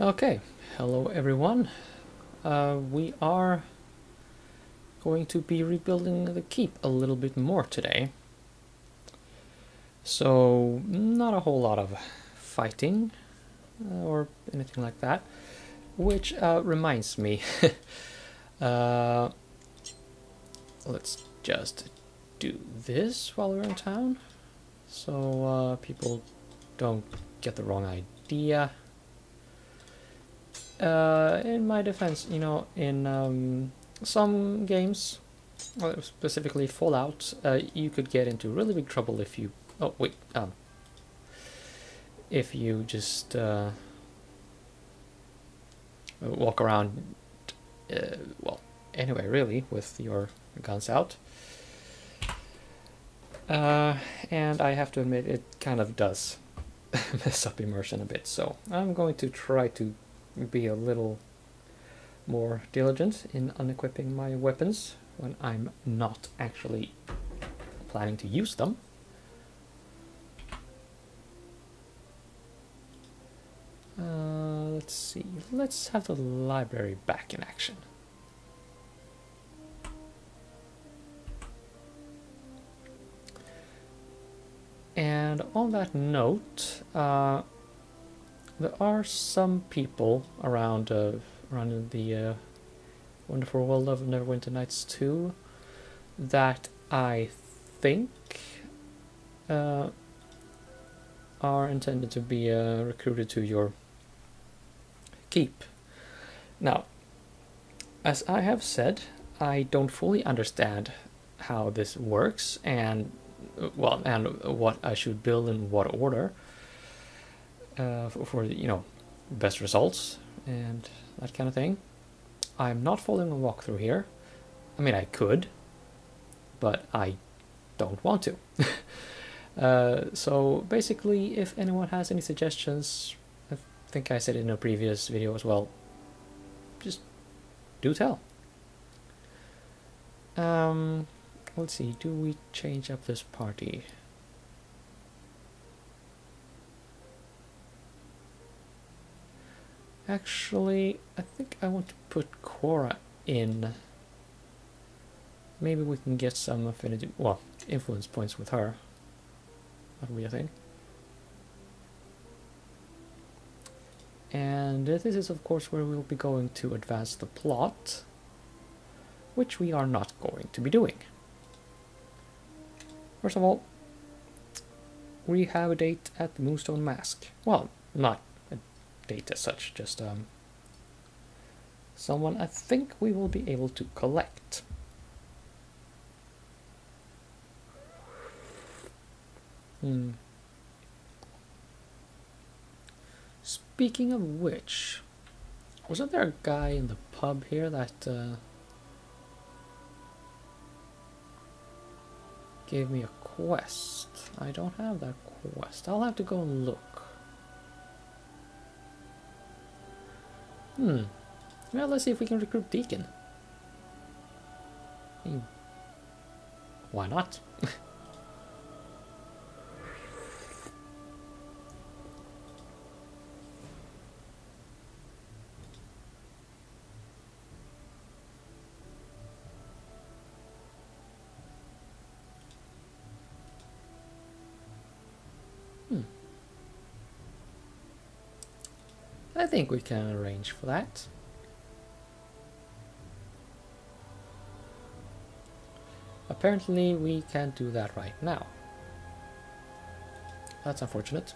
Okay, hello everyone. Uh, we are going to be rebuilding the keep a little bit more today. So, not a whole lot of fighting uh, or anything like that. Which uh, reminds me, uh, let's just do this while we're in town so uh, people don't get the wrong idea. Uh, in my defense, you know, in um, some games, specifically Fallout, uh, you could get into really big trouble if you. Oh wait, um, if you just uh, walk around, uh, well, anyway, really, with your guns out. Uh, and I have to admit, it kind of does mess up immersion a bit. So I'm going to try to be a little more diligent in unequipping my weapons when I'm not actually planning to use them. Uh, let's see, let's have the library back in action. And on that note, uh, there are some people around uh, around the uh, wonderful world of Neverwinter Nights 2 that I think uh, are intended to be uh, recruited to your keep. Now, as I have said, I don't fully understand how this works and well, and what I should build in what order uh, for, for, you know best results and that kind of thing. I'm not following a walkthrough here. I mean, I could, but I don't want to. uh, so basically, if anyone has any suggestions, I think I said it in a previous video as well, just do tell. Um, let's see, do we change up this party? Actually, I think I want to put Qara in. Maybe we can get some affinity, well, influence points with her. What do you think? And this is of course where we'll be going to advance the plot, which we are not going to be doing. First of all, we have a date at the Moonstone Mask. Well, not a date as such, just um, someone I think we will be able to collect. Hmm. Speaking of which, wasn't there a guy in the pub here that uh, gave me a quest. I don't have that quest. I'll have to go and look. Hmm. Well, let's see if we can recruit Deekin. Why not? think we can arrange for that. Apparently we can't do that right now. That's unfortunate.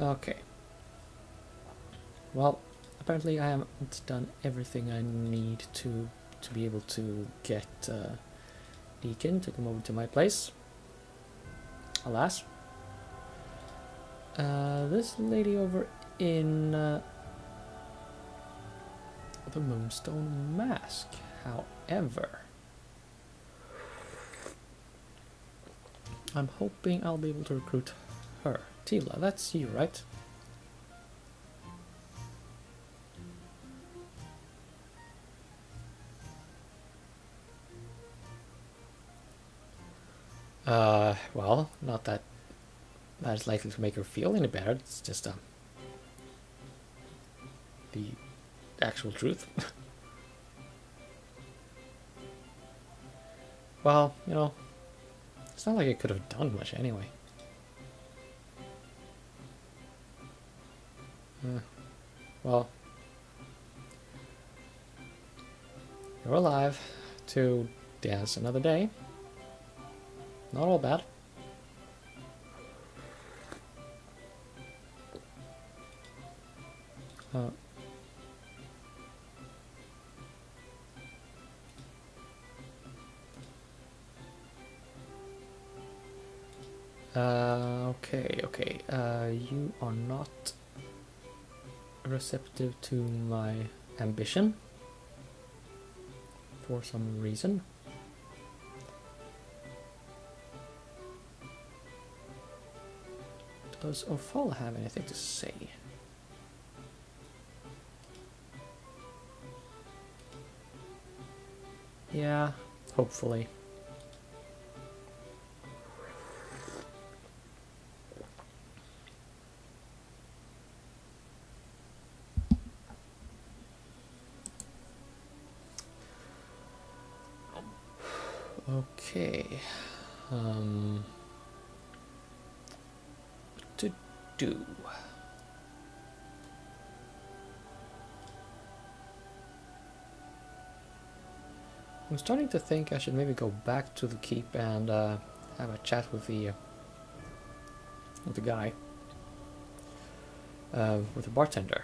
Okay. Well, apparently I haven't done everything I need to to be able to get uh, Deekin to come over to my place. Alas. Uh, this lady over in uh, the Moonstone Mask, however, I'm hoping I'll be able to recruit her. Tila, that's you, right? Uh, well, not that that is likely to make her feel any better. It's just um, the actual truth. well, you know, it's not like I could have done much anyway. Uh, well, you're alive to dance another day. Not all bad. Uh, uh, okay, okay. Uh, you are not receptive to my ambition for some reason. Does Ophala have anything to say? Yeah, hopefully. Okay. Um, do? I'm starting to think I should maybe go back to the keep and uh, have a chat with the uh, with the guy, uh, with the bartender.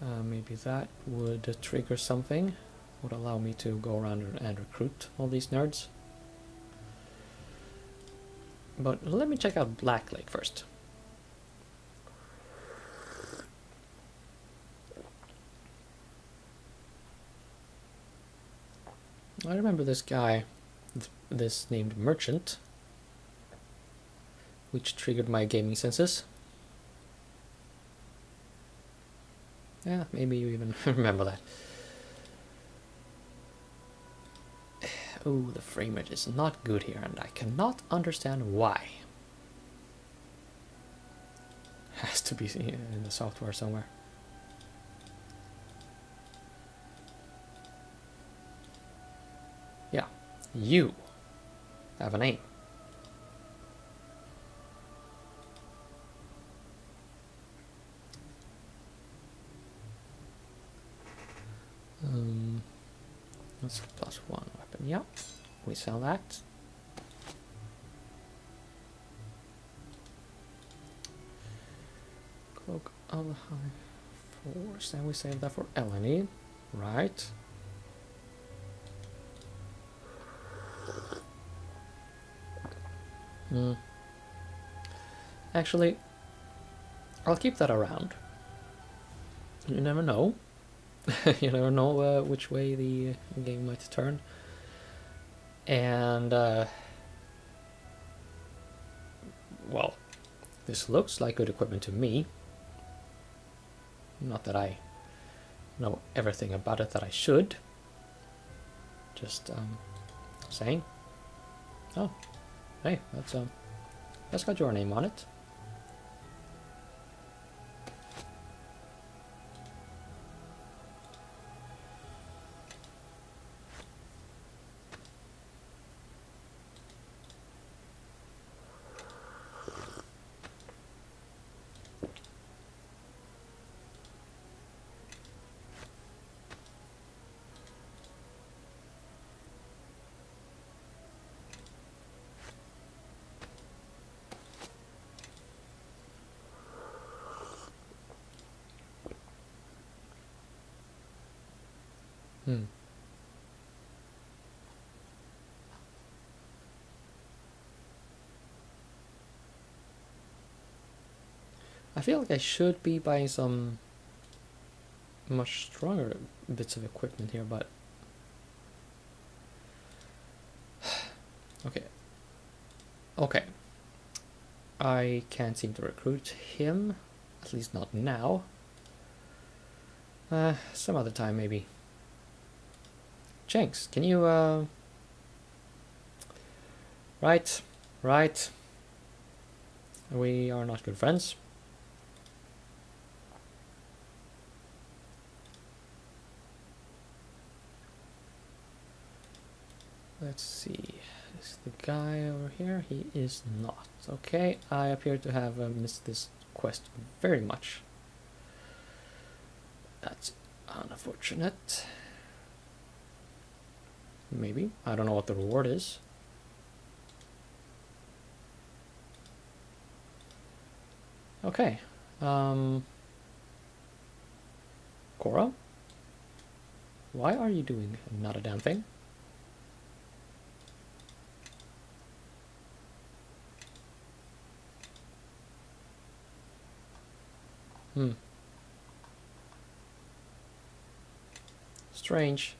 Uh, maybe that would trigger something, would allow me to go around and recruit all these nerds. But let me check out Black Lake first. I remember this guy, this named Merchant, which triggered my gaming senses. Yeah, maybe you even remember that. Oh, the frame rate is not good here, and I cannot understand why. Has to be in the software somewhere. Yeah, you have a name. Um, that's plus one weapon. Yeah, we sell that. Cloak of the High Force. And we save that for Elanee, right? Hmm. Actually, I'll keep that around. You never know. you never know uh, which way the uh, game might turn. And, uh, well, this looks like good equipment to me. Not that I know everything about it that I should. Just um, saying. Oh, hey, that's um, that's got your name on it. Hmm. I feel like I should be buying some much stronger bits of equipment here, but okay. Okay. I can't seem to recruit him, at least not now. Uh, some other time maybe. Jenks, can you uh, Right, right. We are not good friends. Let's see. Is the guy over here? He is not. Okay, I appear to have uh, missed this quest very much. That's unfortunate. Maybe. I don't know what the reward is. Okay. Um, Qara? Why are you doing not a damn thing? Hmm. Strange.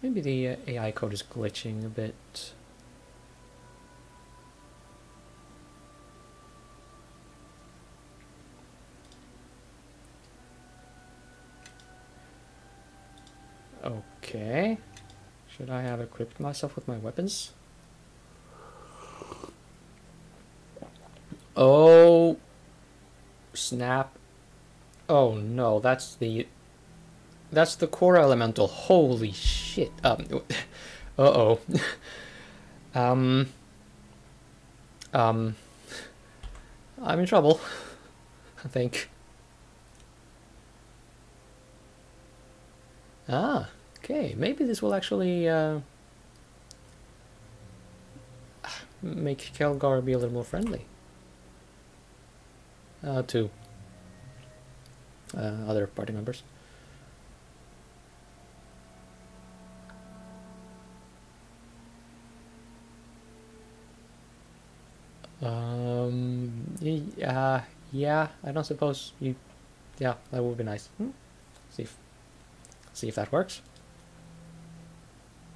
Maybe the uh, AI code is glitching a bit. Okay. Should I have equipped myself with my weapons? Oh, snap. Oh no, that's the that's the core elemental. Holy shit. Um, uh-oh. um, um, I'm in trouble, I think. Ah, okay. Maybe this will actually uh, make Khelgar be a little more friendly. Uh, to uh, other party members. Um, yeah, yeah, I don't suppose you, yeah, that would be nice. Hmm? See if, see if that works.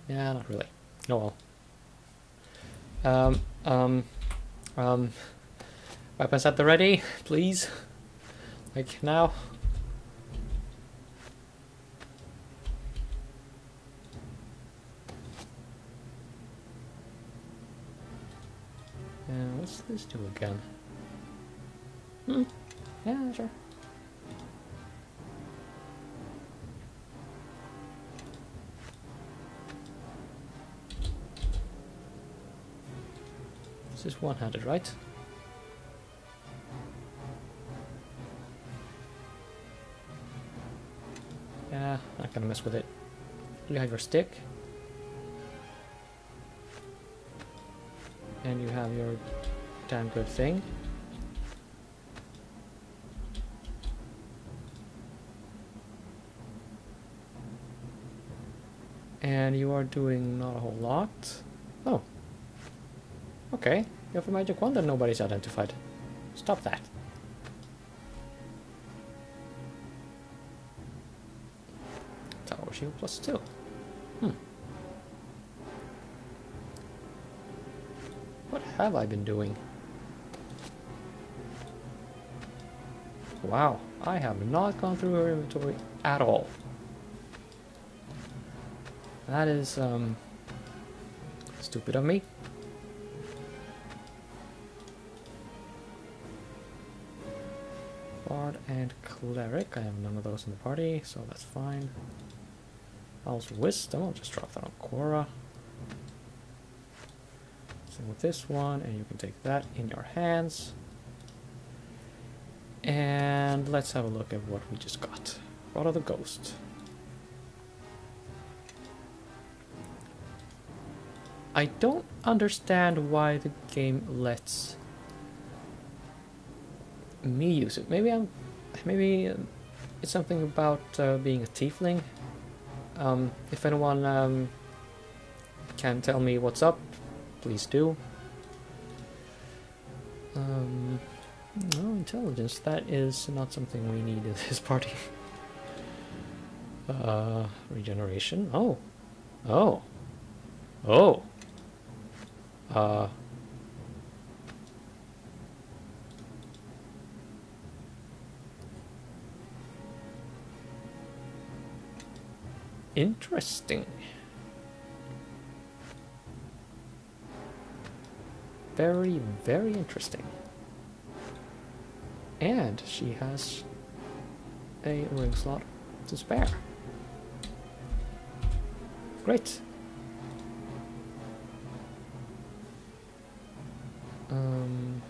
Yeah, not really. Oh well. Um, um, um, weapons at the ready, please. Like now. Uh, what's this do again? Hmm. Yeah, sure. This is one-handed, right? Yeah, not gonna mess with it. You have your stick. And you have your damn good thing. And you are doing not a whole lot. Oh. Okay. You have a magic wand that nobody's identified. Stop that. Tower shield plus two. Hmm. What have I been doing? Wow, I have not gone through her inventory at all. That is, um, stupid of me. Bard and Cleric, I have none of those in the party, so that's fine. Owl's Wisdom, I'll just drop that on Qara. Same with this one, and you can take that in your hands. And let's have a look at what we just got. Rod of the Ghost. I don't understand why the game lets me use it. Maybe I'm, maybe uh, it's something about uh, being a tiefling. Um, if anyone um, can tell me what's up, please do. Um, no intelligence. That is not something we need in this party. uh, regeneration. Oh, oh, oh. Uh. Interesting. very, very interesting. And she has a ring slot to spare. Great. Um,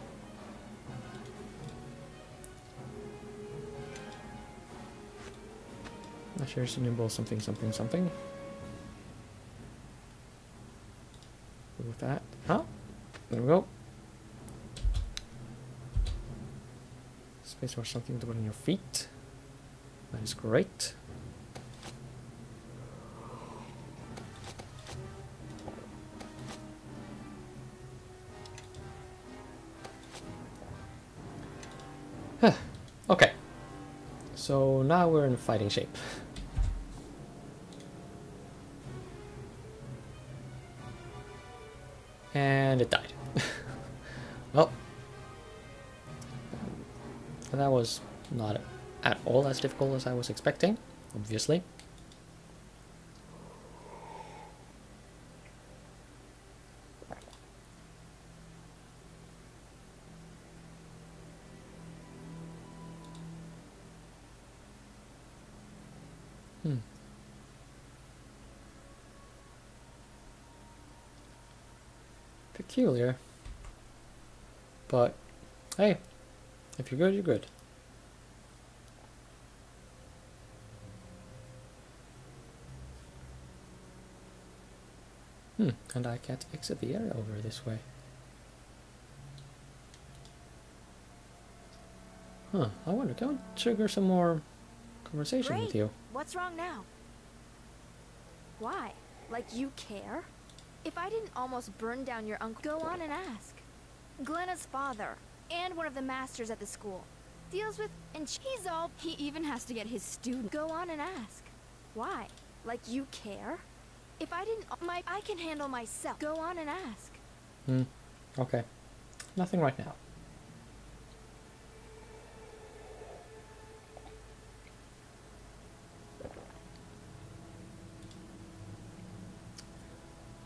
not sure, nimble something, something, something. With that. Huh? there we go. Space or something to put on your feet. That is great. Now we're in fighting shape. And it died. well, that was not at all as difficult as I was expecting, obviously. Peculiar. But, hey, if you're good, you're good. Hmm, and I can't exit the area over this way. Huh, I wonder, can I trigger some more conversation Great. with you? What's wrong now? Why? Like you care? If I didn't almost burn down your uncle, go on and ask. Glenna's father, and one of the masters at the school, deals with, and he's all, he even has to get his student. Go on and ask. Why? Like you care? If I didn't, my, I can handle myself. Go on and ask. Hmm, okay. Nothing right now.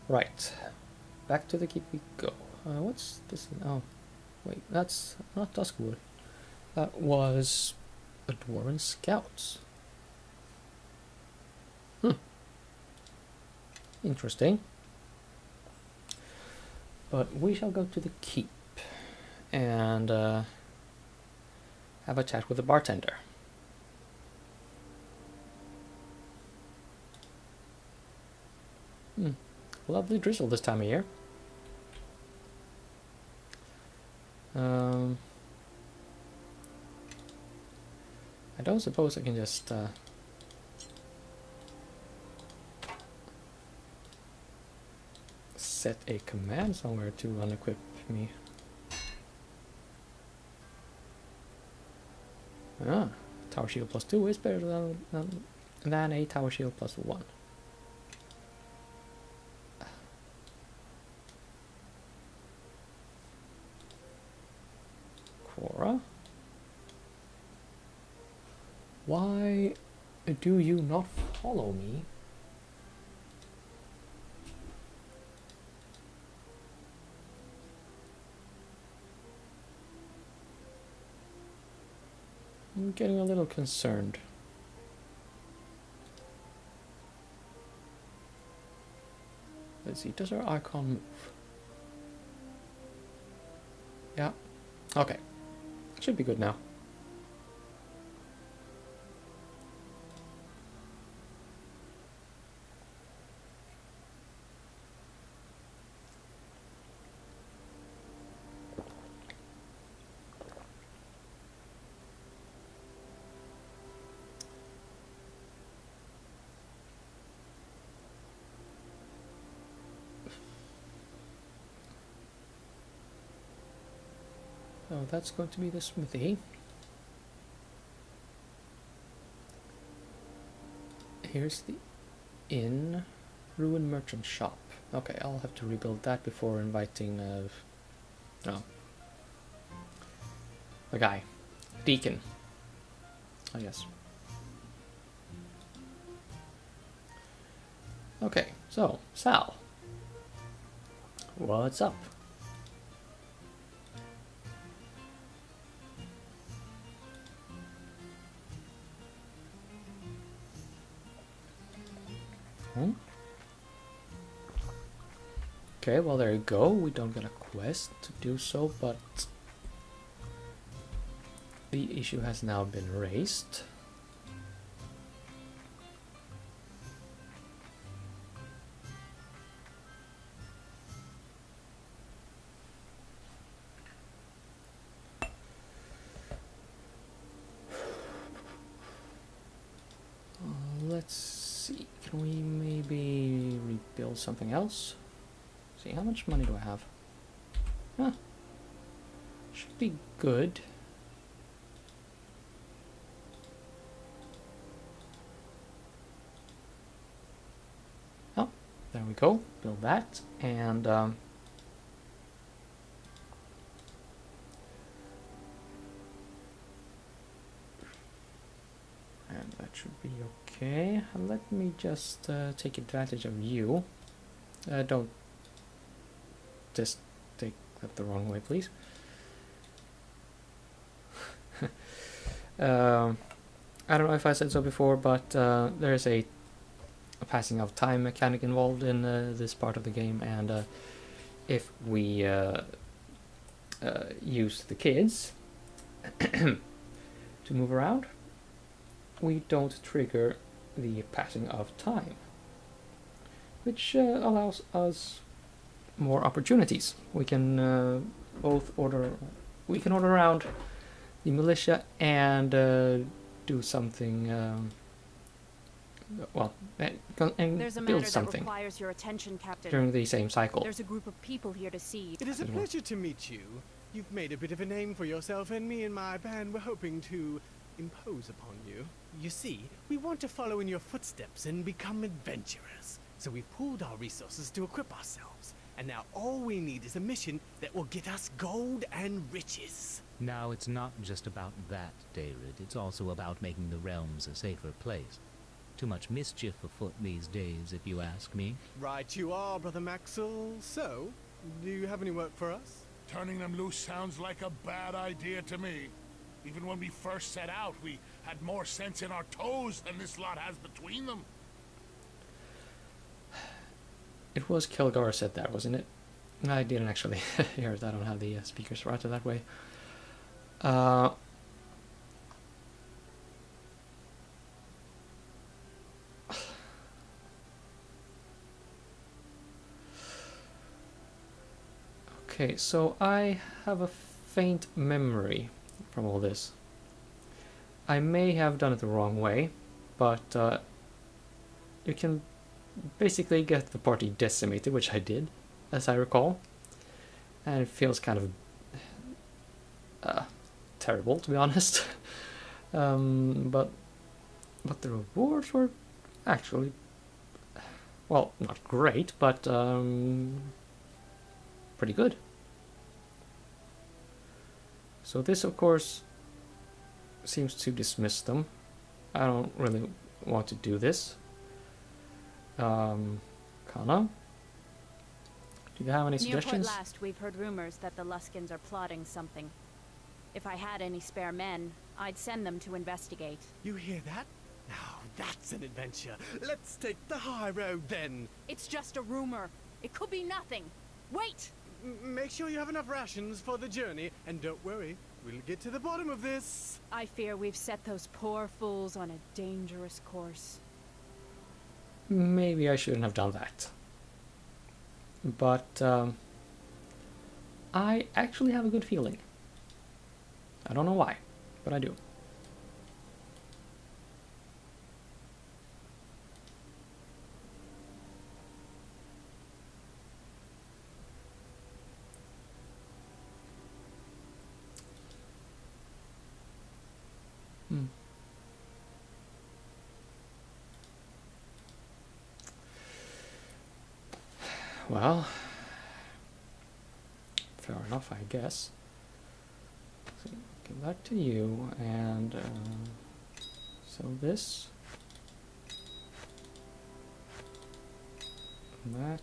Right. Back to the keep we go. Uh, what's this? Oh, wait, that's not Duskwood. That was a Dwarven Scouts. Hmm. Interesting. But we shall go to the keep and uh, have a chat with the bartender. Hmm. Lovely drizzle this time of year. Um, I don't suppose I can just uh, set a command somewhere to unequip me. Ah, tower shield plus 2 is better than, than, than a tower shield plus 1. Qara? Why do you not follow me? I'm getting a little concerned. Let's see, does our icon move? Yeah. Okay. Should be good now. That's going to be the smithy. Here's the inn, ruin merchant shop. Okay, I'll have to rebuild that before inviting uh, oh, the guy, Deekin. I guess. Okay, so Sal, what's up? Okay, well there you go. We don't get a quest to do so, but the issue has now been raised. Let's see, can we maybe rebuild something else? See, how much money do I have? Huh. Should be good. Oh, there we go. Build that. And, um, and that should be okay. Let me just uh, take advantage of you. Uh, don't just take that the wrong way, please. um, I don't know if I said so before, but uh, there's a, a passing of time mechanic involved in uh, this part of the game, and uh, if we uh, uh, use the kids to move around, we don't trigger the passing of time, which uh, allows us more opportunities. We can uh, both order, we can order around the militia and uh, do something. Um, well, and, and There's a build matter that something requires your attention, Captain. during the same cycle. There's a group of people here to see. It is a pleasure to meet you. You've made a bit of a name for yourself, and me and my band were hoping to impose upon you. You see, we want to follow in your footsteps and become adventurers. So we've pooled our resources to equip ourselves. And now all we need is a mission that will get us gold and riches. Now, it's not just about that, David. It's also about making the realms a safer place. Too much mischief afoot these days, if you ask me. Right you are, Brother Maxwell. So, do you have any work for us? Turning them loose sounds like a bad idea to me. Even when we first set out, we had more sense in our toes than this lot has between them. It was Khelgar said that, wasn't it? I didn't actually hear it. I don't have the uh, speakers routed that way. Uh, okay, so I have a faint memory from all this. I may have done it the wrong way, but uh, you can basically get the party decimated, which I did, as I recall. And it feels kind of uh, terrible, to be honest. um, but but the rewards were actually well, not great, but um, pretty good. So this, of course, seems to dismiss them. I don't really want to do this. Um, Kana, do you have any Near Port suggestions? Last, we've heard rumors that the Luskans are plotting something. If I had any spare men, I'd send them to investigate. You hear that? Now that's an adventure. Let's take the high road then. It's just a rumor. It could be nothing. Wait! M- make sure you have enough rations for the journey, and don't worry, we'll get to the bottom of this. I fear we've set those poor fools on a dangerous course. Maybe I shouldn't have done that. But um, I actually have a good feeling. I don't know why, but I do. Hmm. Well, fair enough, I guess. So, give that to you, and uh, so this, that.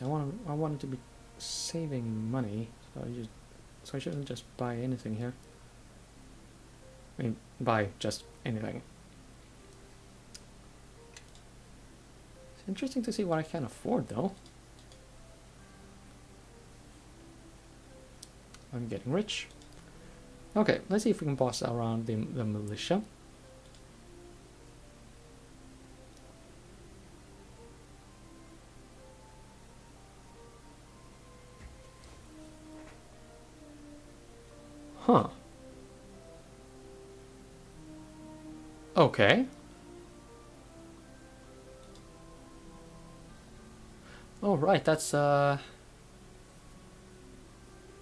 Right. I want I wanted to be saving money, so I just so I shouldn't just buy anything here. I mean, buy just anything. It's interesting to see what I can afford, though. I'm getting rich. Okay, let's see if we can boss around the, the militia. Okay. Oh, right, that's, uh...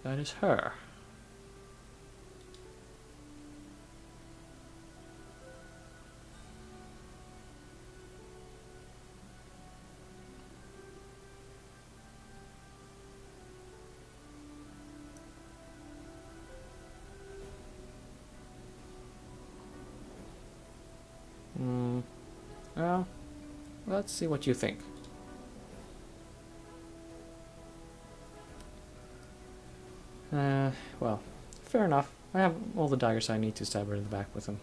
That is her. Let's see what you think. Uh, well, fair enough. I have all the daggers I need to stab her in the back with them.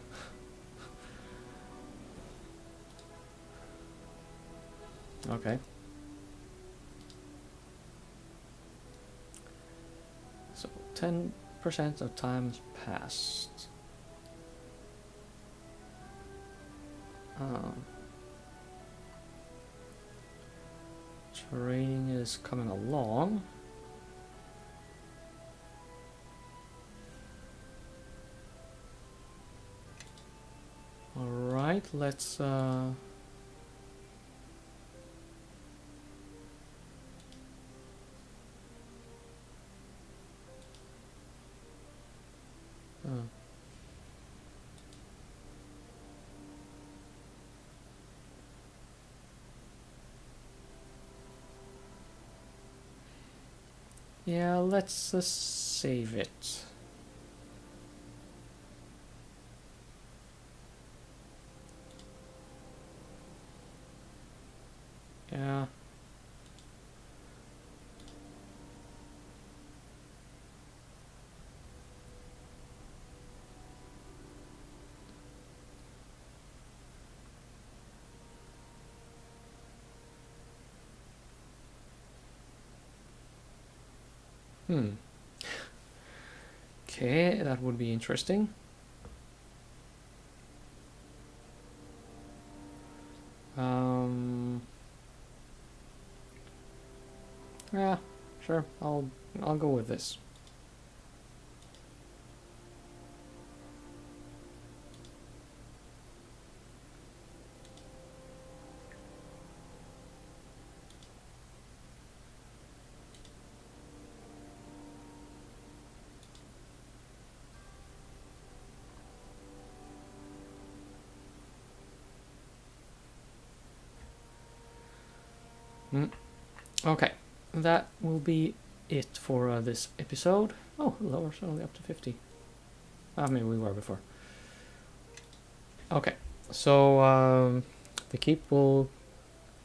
okay. So, 10% of time's passed. Um, training is coming along. Alright, let's uh. Yeah, let's save it. Yeah. Hmm. Okay, that would be interesting. Um. Yeah, sure. I'll I'll go with this. Mm. Okay that will be it for uh, this episode. Oh, lower, only up to 50. I mean, we were before. Okay, so um, the keep will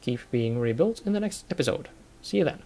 keep being rebuilt in the next episode. See you then.